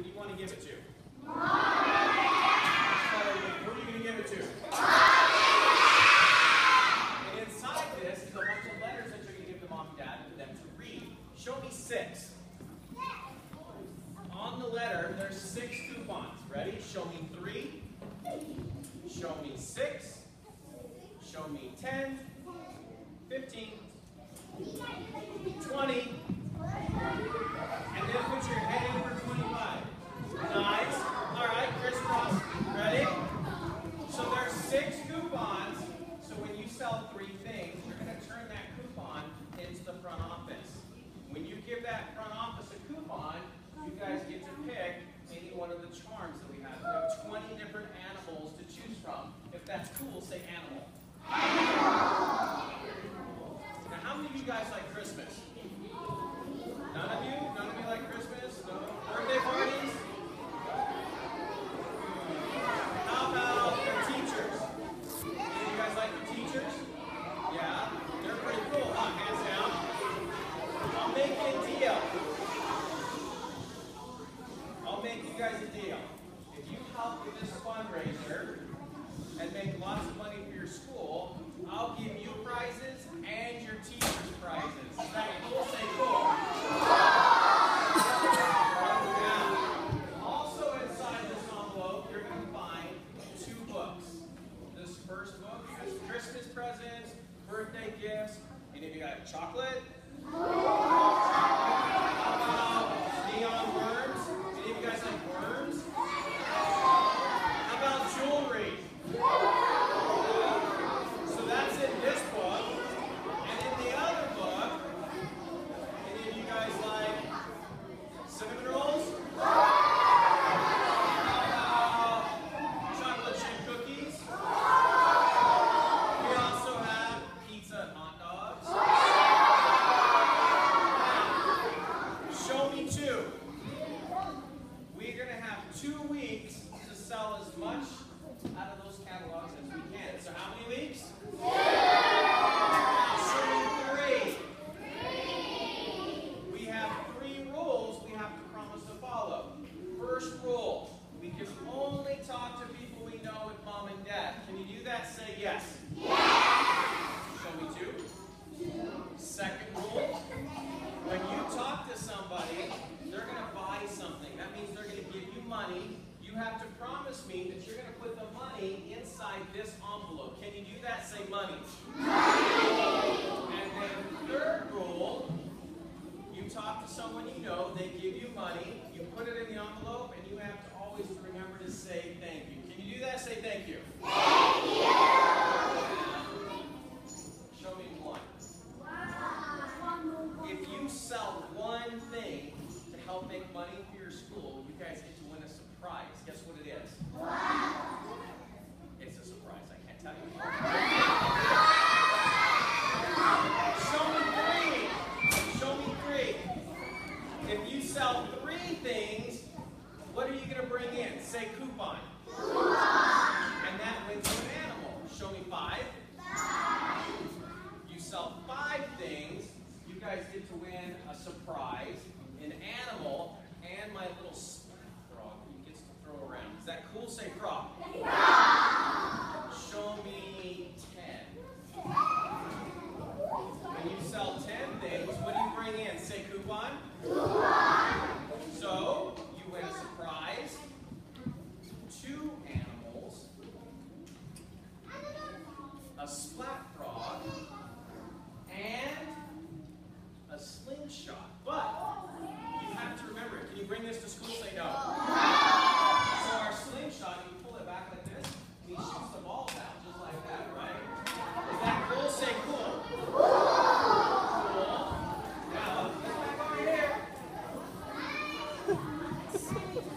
Who do you want to give it to? Mom and Who are you going to give it to? Mom and inside this is a bunch of letters that you're going to give to mom and dad for them to read. Show me six. On the letter, there's six coupons. Ready? Show me three. Show me six. Show me ten. Fifteen. Twenty. presents, birthday gifts. Any of you got chocolate? Gonzalez help make money for your school, you guys get to win a surprise. Thanks.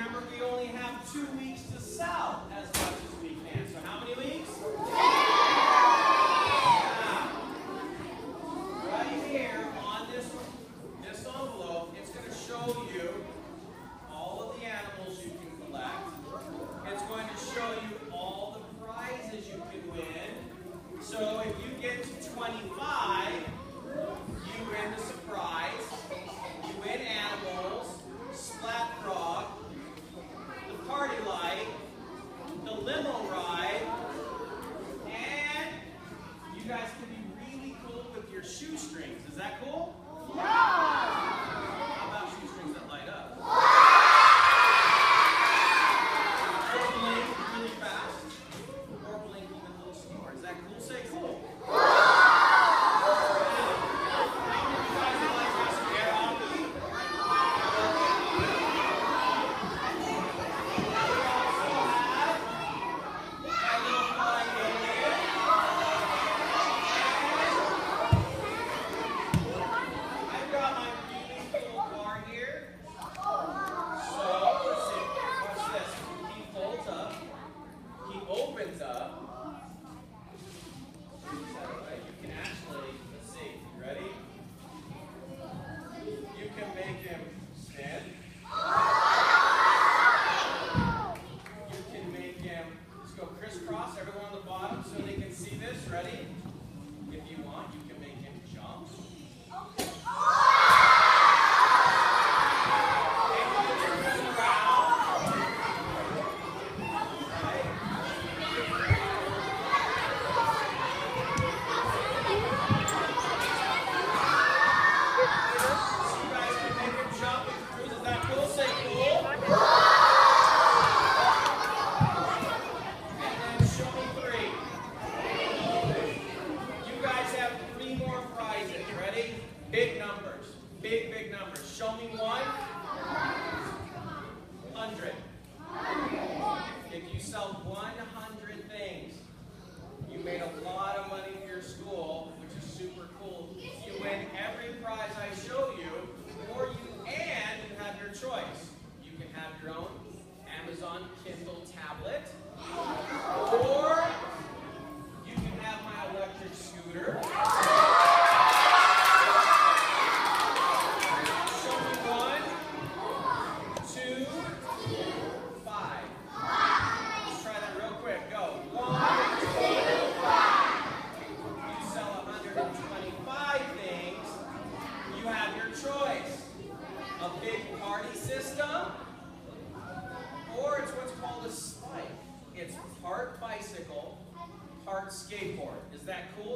Remember, we only have two weeks to sell as much as we can. So how many weeks? Right here on this, this envelope, it's going to show you all of the animals you can collect. It's going to show you all the prizes you can win. So if you get to 25, that cool? Spencer. Hundred. If you sell one that cool?